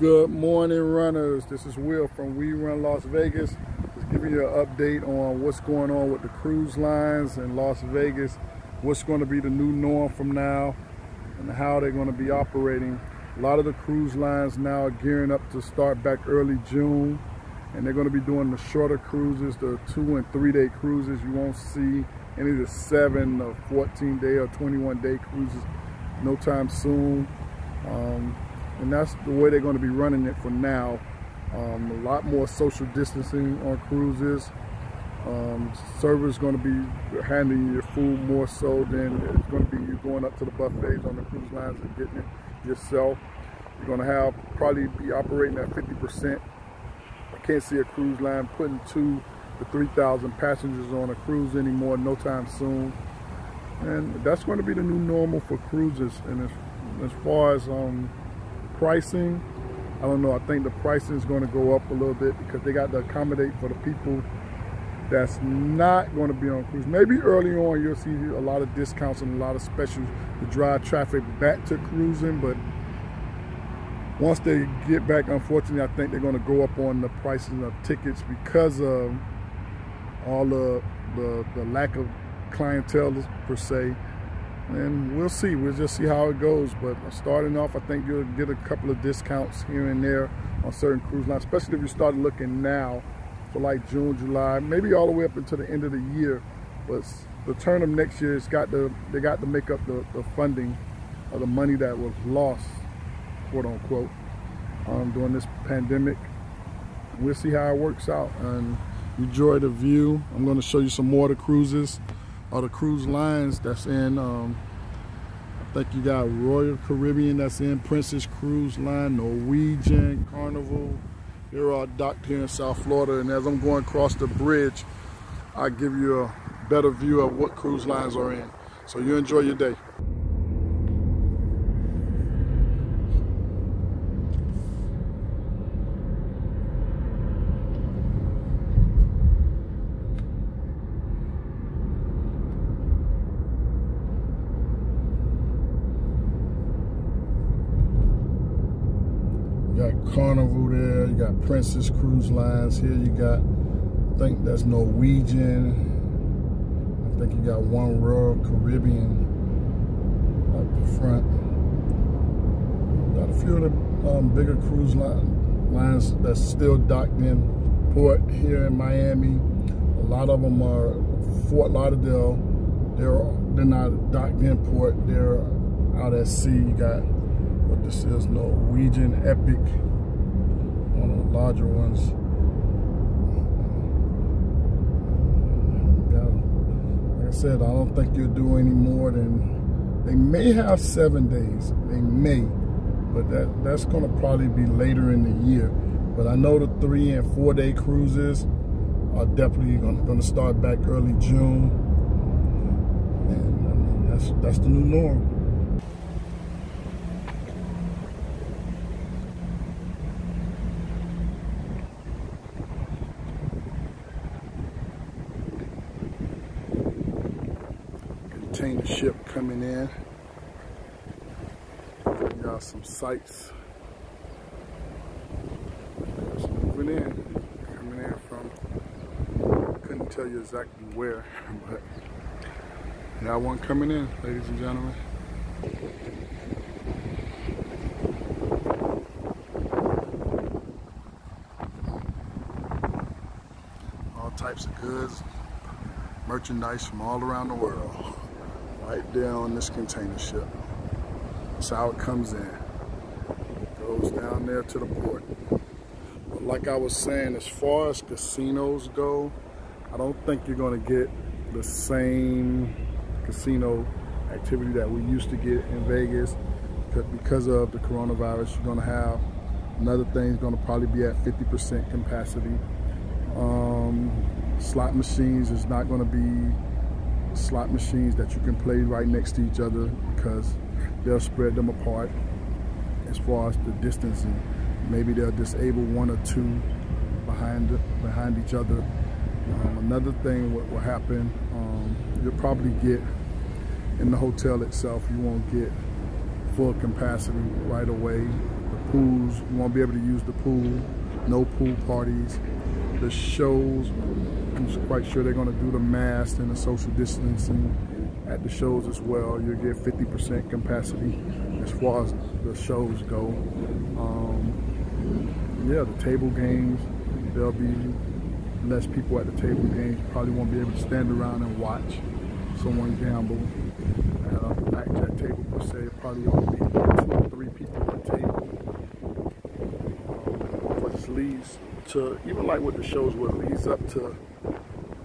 Good morning, runners. This is Will from We Run Las Vegas. Just giving you an update on what's going on with the cruise lines in Las Vegas, what's going to be the new norm from now, and how they're going to be operating. A lot of the cruise lines now are gearing up to start back early June, and they're going to be doing the shorter cruises, the two and three day cruises. You won't see any of the seven or 14 day or 21 day cruises no time soon. Um, and that's the way they're going to be running it for now. Um, a lot more social distancing on cruises. Um, servers going to be handling your food more so than it's going to be you going up to the buffets on the cruise lines and getting it yourself. You're going to have probably be operating at 50%. I can't see a cruise line putting two to 3,000 passengers on a cruise anymore no time soon. And that's going to be the new normal for cruises. And as, as far as um, pricing, I don't know. I think the pricing is going to go up a little bit because they got to accommodate for the people that's not going to be on cruise. Maybe early on you'll see a lot of discounts and a lot of specials to drive traffic back to cruising, but once they get back, unfortunately, I think they're going to go up on the prices of tickets because of all the, the, the lack of clientele per se and we'll see. We'll just see how it goes. But starting off, I think you'll get a couple of discounts here and there on certain cruise lines, especially if you start looking now for like June, July, maybe all the way up until the end of the year. But the turn of next year, it's got to they got to make up the, the funding of the money that was lost, quote unquote, um, during this pandemic. We'll see how it works out and enjoy the view. I'm going to show you some more of the cruises are the cruise lines that's in um, I think you got Royal Caribbean that's in Princess Cruise Line, Norwegian, Carnival. They're all docked here in South Florida. And as I'm going across the bridge, I give you a better view of what cruise lines are in. So you enjoy your day. Got Carnival there, you got Princess Cruise Lines here, you got, I think that's Norwegian, I think you got one Royal Caribbean up the front. Got a few of the um, bigger cruise line, lines that's still docked in port here in Miami. A lot of them are Fort Lauderdale. They're they're not docked in port. They're out at sea. You got what this is, Norwegian Epic, one of the larger ones. like I said, I don't think you'll do any more than, they may have seven days, they may, but that, that's gonna probably be later in the year. But I know the three and four day cruises are definitely gonna, gonna start back early June. And I mean, that's, that's the new norm. Container ship coming in. You got some sights. It's moving in. Coming in from, couldn't tell you exactly where, but got one coming in, ladies and gentlemen. All types of goods, merchandise from all around the world right there on this container ship. That's how it comes in. It goes down there to the port. But like I was saying, as far as casinos go, I don't think you're gonna get the same casino activity that we used to get in Vegas because of the coronavirus. You're gonna have another thing is gonna probably be at 50% capacity. Um, slot machines is not gonna be slot machines that you can play right next to each other because they'll spread them apart as far as the distancing. Maybe they'll disable one or two behind behind each other. Um, another thing what will happen, um, you'll probably get in the hotel itself, you won't get full capacity right away. The pools, you won't be able to use the pool. No pool parties. The shows, I'm quite sure they're gonna do the mask and the social distancing at the shows as well. You'll get 50% capacity as far as the shows go. Um, yeah, the table games, there'll be less people at the table games. Probably won't be able to stand around and watch someone gamble at a blackjack table per se. Probably only be two or three people per table. Um, which leads to, even like with the shows, what leads up to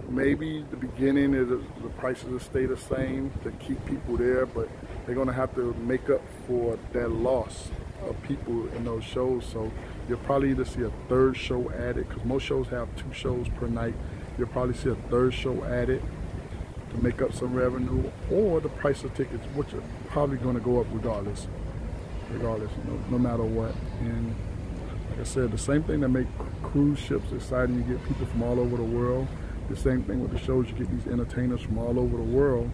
maybe the beginning of the, prices will stay the same to keep people there, but they're gonna have to make up for that loss of people in those shows. So you'll probably either see a third show added, because most shows have two shows per night. You'll probably see a third show added to make up some revenue, or the price of tickets, which are probably gonna go up regardless, regardless, no, no matter what. And like I said, the same thing that make cruise ships exciting, you get people from all over the world. The same thing with the shows, you get these entertainers from all over the world.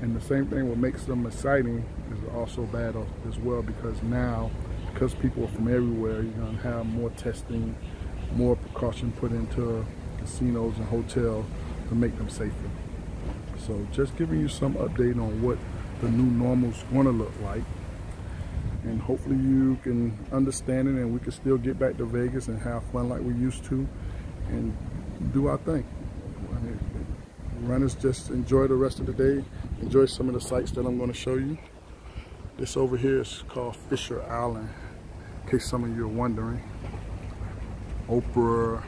And the same thing what makes them exciting is also bad as well because now, because people are from everywhere, you're gonna have more testing, more precaution put into casinos and hotels to make them safer. So just giving you some update on what the new normal is gonna look like. And hopefully you can understand it and we can still get back to Vegas and have fun like we used to and do our thing. Runners just enjoy the rest of the day. Enjoy some of the sights that I'm going to show you. This over here is called Fisher Island, in case some of you are wondering. Oprah,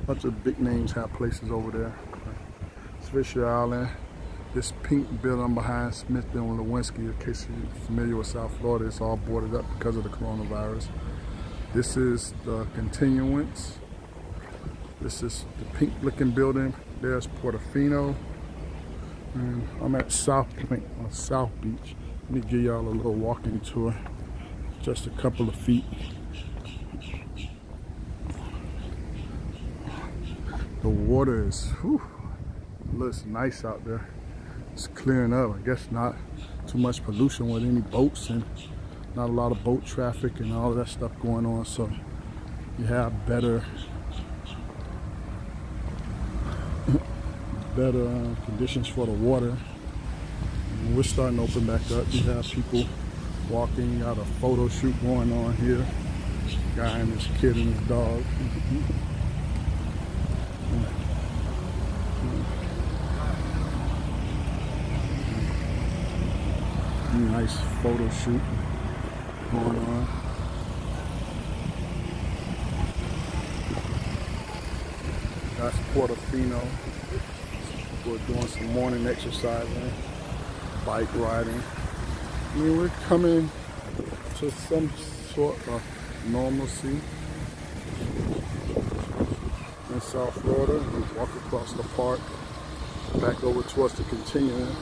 a bunch of big names have places over there. It's Fisher Island. This pink building behind Smith and Wollensky, in case you're familiar with South Florida, it's all boarded up because of the coronavirus. This is the continuum. This is the pink looking building there's Portofino. And I'm at South Pointe on South Beach. Let me give y'all a little walking tour. Just a couple of feet. The water is, whew, looks nice out there. It's clearing up. I guess not too much pollution with any boats and not a lot of boat traffic and all of that stuff going on. So you have better better uh, conditions for the water. And we're starting to open back up. You have people walking, got a photo shoot going on here. Guy and his kid and his dog. Nice photo shoot going on. That's Portofino. We're doing some morning exercising, bike riding. I mean, we're coming to some sort of normalcy in South Florida. We walk across the park, back over towards the continuum.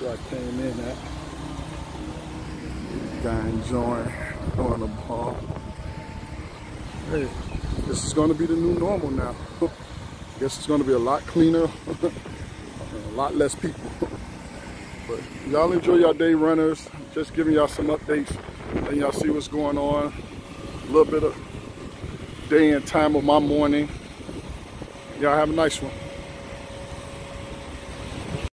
Where I came in at. Guy enjoying throwing the ball. Hey, this is going to be the new normal now. Guess it's gonna be a lot cleaner, a lot less people. but y'all enjoy your day runners. Just giving y'all some updates and y'all see what's going on. A little bit of day and time of my morning. Y'all have a nice one.